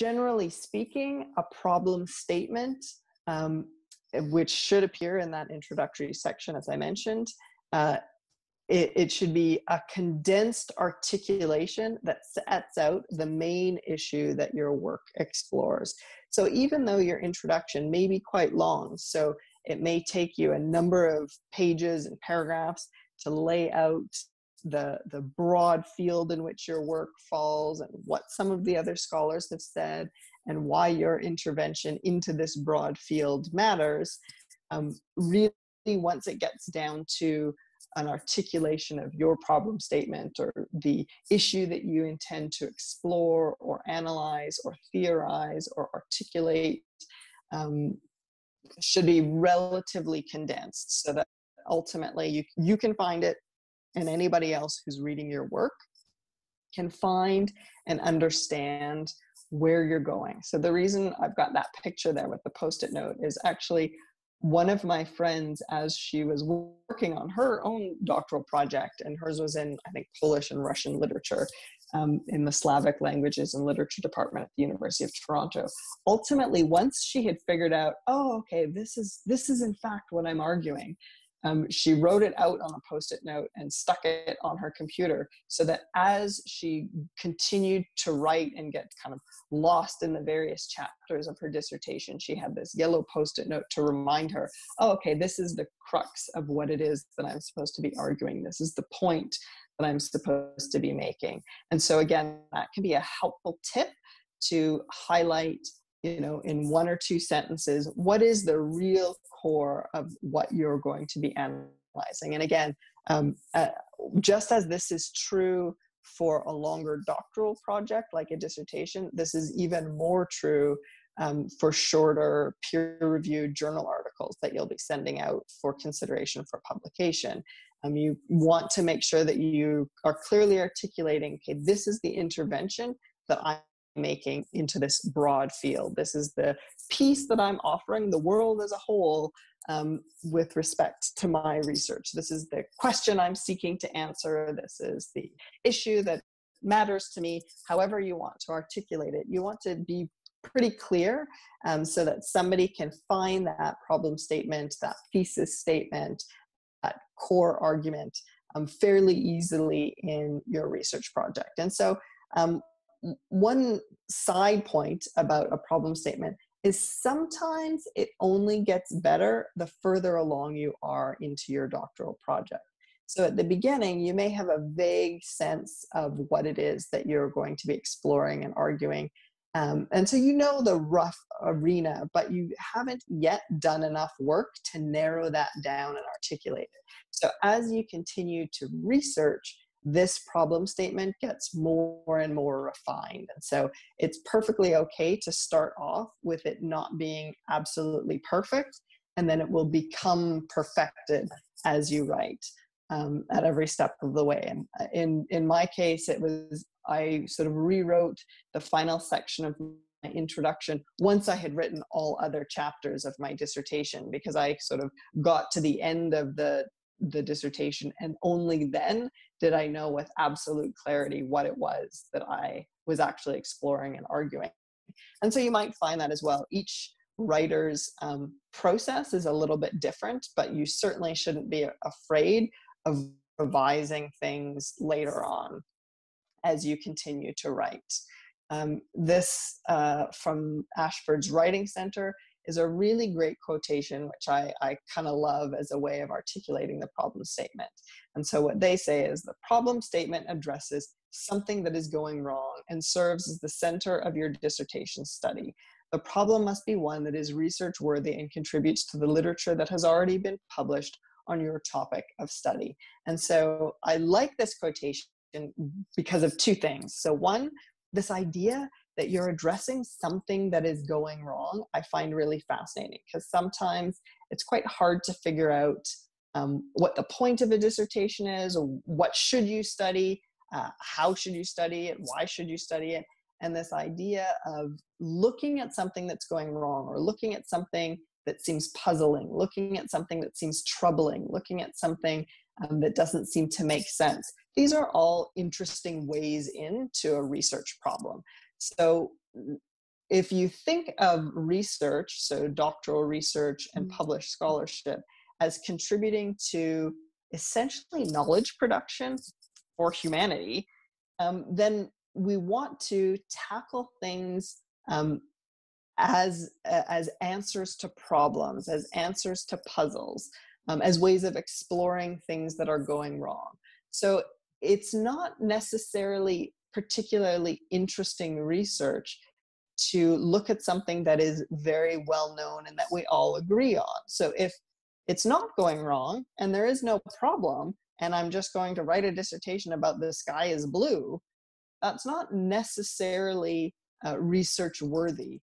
generally speaking, a problem statement, um, which should appear in that introductory section, as I mentioned, uh, it, it, should be a condensed articulation that sets out the main issue that your work explores. So even though your introduction may be quite long, so it may take you a number of pages and paragraphs to lay out the, the broad field in which your work falls and what some of the other scholars have said and why your intervention into this broad field matters. Um, really, once it gets down to an articulation of your problem statement or the issue that you intend to explore or analyze or theorize or articulate um, should be relatively condensed so that ultimately you, you can find it and anybody else who's reading your work can find and understand where you're going. So the reason I've got that picture there with the post-it note is actually one of my friends as she was working on her own doctoral project and hers was in i think polish and russian literature um, in the slavic languages and literature department at the university of toronto ultimately once she had figured out oh okay this is this is in fact what i'm arguing um, she wrote it out on a post-it note and stuck it on her computer so that as she continued to write and get kind of lost in the various chapters of her dissertation she had this yellow post-it note to remind her oh okay this is the crux of what it is that i'm supposed to be arguing. This is the point that i'm supposed to be making. And so again that can be a helpful tip to highlight you know in one or two sentences what is the real core of what you're going to be analyzing? And again um, uh, just as this is true for a longer doctoral project like a dissertation this is even more true um, for shorter peer-reviewed journal articles that you'll be sending out for consideration for publication. Um, you want to make sure that you are clearly articulating okay this is the intervention that i making into this broad field. This is the piece that I'm offering the world as a whole um, with respect to my research. This is the question I'm seeking to answer. This is the issue that matters to me, however you want to articulate it. You want to be pretty clear um, so that somebody can find that problem statement, that thesis statement, that core argument um, fairly easily in your research project. And so um, one side point about a problem statement is sometimes it only gets better the further along you are into your doctoral project. So at the beginning, you may have a vague sense of what it is that you're going to be exploring and arguing. Um, and so you know the rough arena, but you haven't yet done enough work to narrow that down and articulate it. So as you continue to research, this problem statement gets more and more refined. And so it's perfectly okay to start off with it not being absolutely perfect, and then it will become perfected as you write um, at every step of the way. And uh, in, in my case, it was I sort of rewrote the final section of my introduction once I had written all other chapters of my dissertation because I sort of got to the end of the the dissertation and only then did i know with absolute clarity what it was that i was actually exploring and arguing. And so you might find that as well. Each writer's um, process is a little bit different but you certainly shouldn't be afraid of revising things later on as you continue to write. Um, this uh, from ashford's writing center is a really great quotation, which I, I kind of love as a way of articulating the problem statement. And so what they say is the problem statement addresses something that is going wrong and serves as the center of your dissertation study. The problem must be one that is research worthy and contributes to the literature that has already been published on your topic of study. And so I like this quotation because of two things. So, one, this idea that you're addressing something that is going wrong, I find really fascinating because sometimes it's quite hard to figure out um, what the point of a dissertation is, or what should you study, uh, how should you study it, why should you study it, and this idea of looking at something that's going wrong or looking at something that seems puzzling, looking at something that seems troubling, looking at something um, that doesn't seem to make sense. These are all interesting ways into a research problem. So if you think of research, so doctoral research and mm. published scholarship, as contributing to essentially knowledge production for humanity, um, then we want to tackle things um, as uh, as answers to problems, as answers to puzzles, um, as ways of exploring things that are going wrong. So it's not necessarily particularly interesting research to look at something that is very well known and that we all agree on. So if it's not going wrong and there is no problem, and I'm just going to write a dissertation about the sky is blue, that's not necessarily uh, research worthy.